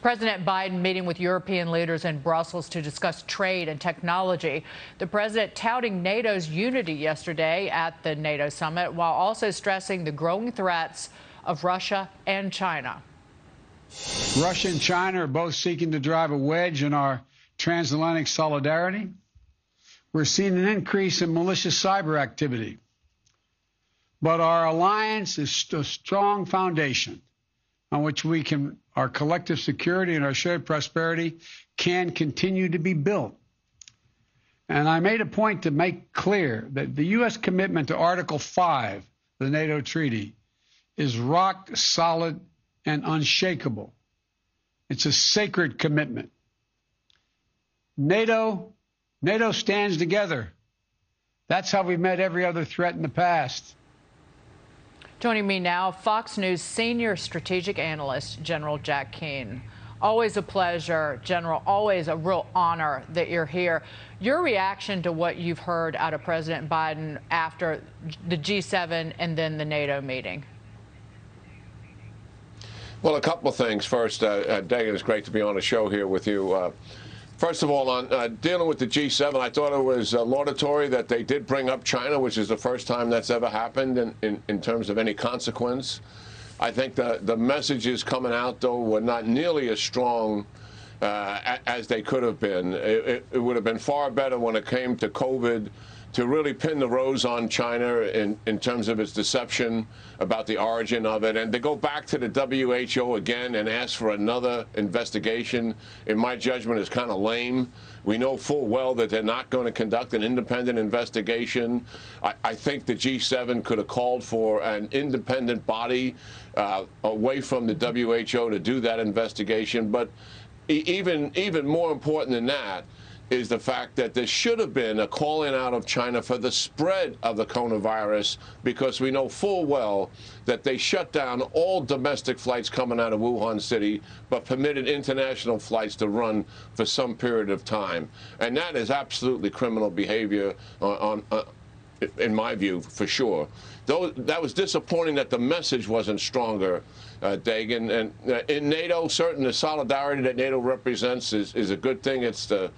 President Biden meeting with European leaders in Brussels to discuss trade and technology. The president touting NATO's unity yesterday at the NATO summit while also stressing the growing threats of Russia and China. Russia and China are both seeking to drive a wedge in our transatlantic solidarity. We're seeing an increase in malicious cyber activity. But our alliance is a strong foundation on which we can, our collective security and our shared prosperity can continue to be built. And I made a point to make clear that the U.S. commitment to Article 5, the NATO treaty, is rock solid and unshakable. It's a sacred commitment. NATO, NATO stands together. That's how we've met every other threat in the past. Joining me now, Fox News senior strategic analyst, General Jack Keane. Always a pleasure, General. Always a real honor that you're here. Your reaction to what you've heard out of President Biden after the G7 and then the NATO meeting? Well, a couple of things. First, uh, uh, Dagen, it's great to be on a show here with you. Uh, First of all, on uh, dealing with the G7, I thought it was uh, laudatory that they did bring up China, which is the first time that's ever happened in, in, in terms of any consequence. I think the, the messages coming out, though, were not nearly as strong uh, as they could have been. It, it, it would have been far better when it came to COVID to really pin the rose on China in, in terms of its deception about the origin of it, and to go back to the WHO again and ask for another investigation, in my judgment, is kind of lame. We know full well that they're not going to conduct an independent investigation. I, I think the G7 could have called for an independent body uh, away from the WHO to do that investigation. But even even more important than that is the fact that there should have been a calling out of China for the spread of the coronavirus because we know full well that they shut down all domestic flights coming out of Wuhan City but permitted international flights to run for some period of time. And that is absolutely criminal behavior on, on uh, in my view, for sure. Though that was disappointing that the message wasn't stronger, uh, Dagen. And uh, in NATO, certainly the solidarity that NATO represents is, is a good thing. It's the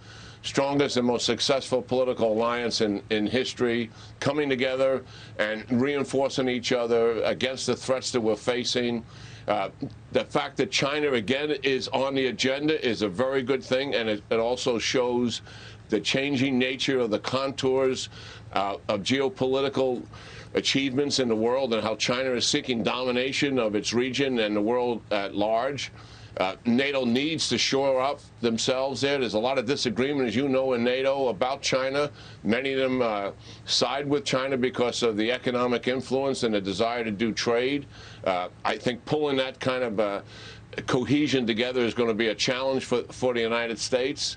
strongest and most successful political alliance in, in history, coming together and reinforcing each other against the threats that we're facing. Uh, the fact that China again is on the agenda is a very good thing, and it, it also shows the changing nature of the contours uh, of geopolitical achievements in the world and how China is seeking domination of its region and the world at large. Uh, NATO needs to shore up themselves there. There's a lot of disagreement, as you know, in NATO about China. Many of them uh, side with China because of the economic influence and the desire to do trade. Uh, I think pulling that kind of uh, cohesion together is going to be a challenge for, for the United States.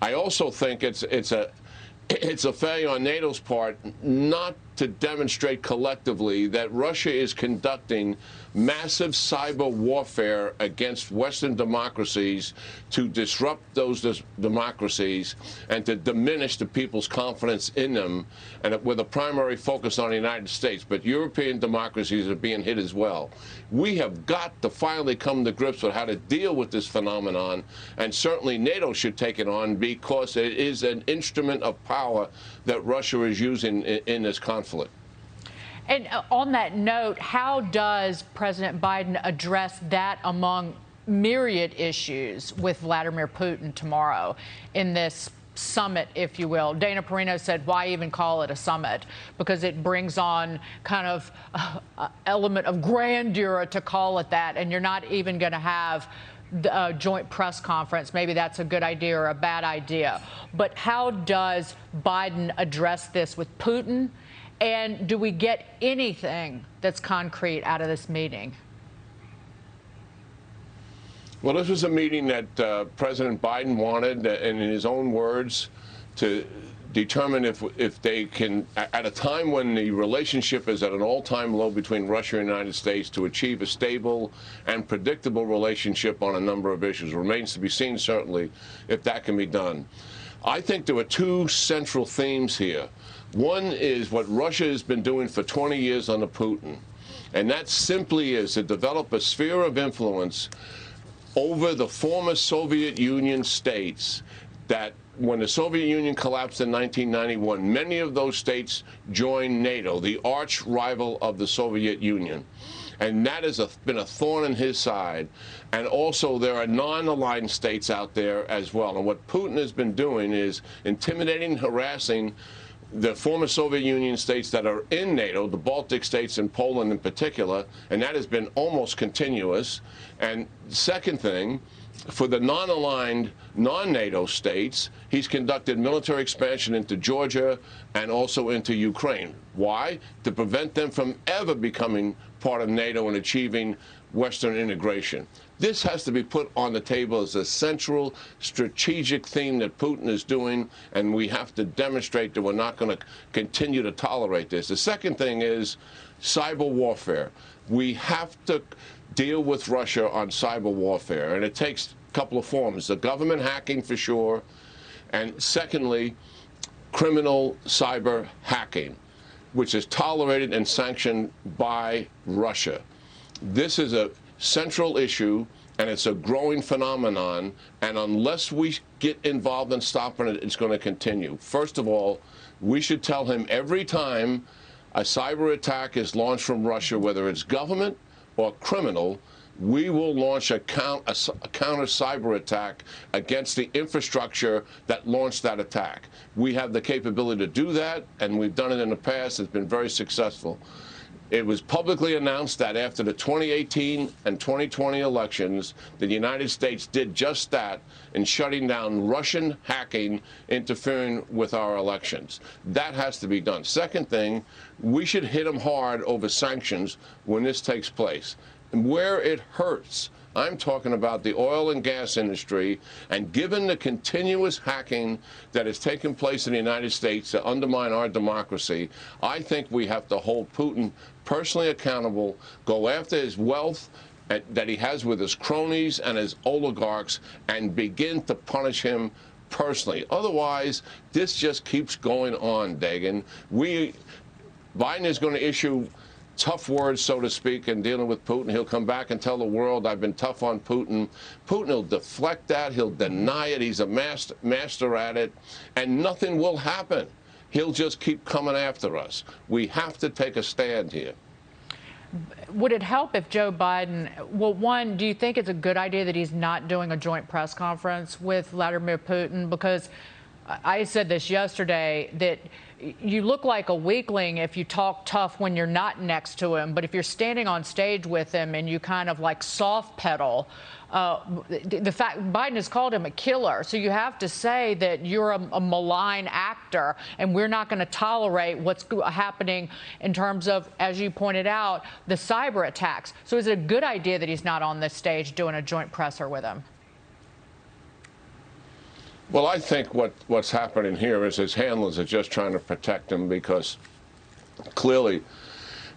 I also think it's it's a it's a failure on NATO's part not to demonstrate collectively that Russia is conducting massive cyber warfare against Western democracies to disrupt those democracies and to diminish the people's confidence in them, and with a primary focus on the United States. But European democracies are being hit as well. We have got to finally come to grips with how to deal with this phenomenon, and certainly NATO should take it on because it is an instrument of power that Russia is using in, in this conflict. And uh, on that note, how does President Biden address that among myriad issues with Vladimir Putin tomorrow in this summit, if you will. Dana Perino said, why even call it a summit? Because it brings on kind of an element of grandeur to call it that, and you're not even going to have a joint press conference. Maybe that's a good idea or a bad idea. But how does Biden address this with Putin and do we get anything that's concrete out of this meeting? Well, this was a meeting that uh, President Biden wanted, and in his own words, to determine if if they can, at a time when the relationship is at an all-time low between Russia and the United States, to achieve a stable and predictable relationship on a number of issues. Remains to be seen, certainly, if that can be done. I think there were two central themes here. One is what Russia has been doing for 20 years under Putin, and that simply is to develop a sphere of influence over the former Soviet Union states that when the Soviet Union collapsed in 1991, many of those states joined NATO, the arch rival of the Soviet Union. And that has been a thorn in his side. And also, there are non aligned states out there as well. And what Putin has been doing is intimidating, harassing the former Soviet Union states that are in NATO, the Baltic states and Poland in particular, and that has been almost continuous. And second thing, for the non aligned, non NATO states, he's conducted military expansion into Georgia and also into Ukraine. Why? To prevent them from ever becoming part of NATO and achieving Western integration. This has to be put on the table as a central strategic theme that Putin is doing, and we have to demonstrate that we're not going to continue to tolerate this. The second thing is cyber warfare. We have to deal with Russia on cyber warfare, and it takes a couple of forms the government hacking for sure, and secondly, criminal cyber hacking, which is tolerated and sanctioned by Russia. This is a central issue and it's a growing phenomenon. And unless we get involved in stopping it, it's going to continue. First of all, we should tell him every time a cyber attack is launched from Russia, whether it's government or criminal, we will launch a, count, a, a, counter cyber attack against the infrastructure that launched that attack. We have the capability to do that, and we've done it in the past. It's been very successful. It was publicly announced that after the 2018 and 2020 elections, the United States did just that in shutting down Russian hacking interfering with our elections. That has to be done. Second thing, we should hit them hard over sanctions when this takes place. And where it hurts, I'm talking about the oil and gas industry. And given the continuous hacking that has taken place in the United States to undermine our democracy, I think we have to hold Putin personally accountable, go after his wealth eh, that he has with his cronies and his oligarchs, and begin to punish him personally. Otherwise, this just keeps going on, Dagen. We, Biden is going to issue tough words, so to speak, in dealing with Putin. He'll come back and tell the world, I've been tough on Putin. Putin will deflect that. He'll deny it. He's a master, master at it. And nothing will happen. He'll just keep coming after us. We have to take a stand here. Would it help if Joe Biden, well, one, do you think it's a good idea that he's not doing a joint press conference with Vladimir Putin? Because I said this yesterday that you look like a weakling if you talk tough when you're not next to him, but if you're standing on stage with him and you kind of like soft pedal, uh, the fact Biden has called him a killer, so you have to say that you're a, a malign actor, and we're not going to tolerate what's happening in terms of, as you pointed out, the cyber attacks. So is it a good idea that he's not on this stage doing a joint presser with him? Well, I think what, what's happening here is his handlers are just trying to protect him because clearly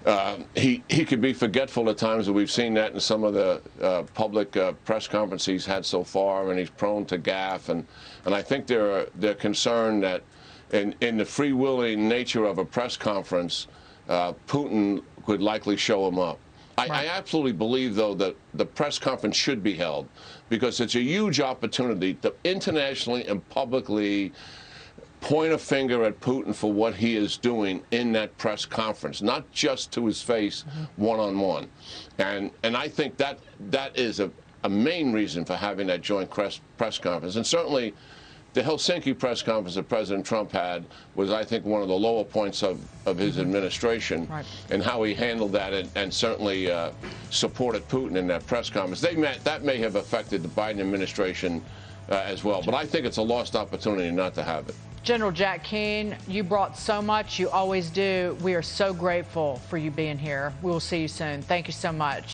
uh, he he could be forgetful at times, and we've seen that in some of the uh, public uh, press conferences he's had so far, and he's prone to gaffe, and and I think they're they're concerned that in in the free-willing nature of a press conference, uh, Putin could likely show him up. I, right. I, absolutely believe, though, that the press conference should be held because it's a huge opportunity to internationally and publicly point a finger at Putin for what he is doing in that press conference, not just to his face one on one. And and I think that that is a, a main reason for having that joint press press conference. And certainly the Helsinki press conference that President Trump had was, I think, one of the lower points of, of his administration right. and how he handled that and, and certainly uh, supported Putin in that press conference. They met, that may have affected the Biden administration uh, as well, but I think it's a lost opportunity not to have it. General Jack Keane, you brought so much. You always do. We are so grateful for you being here. We will see you soon. Thank you so much.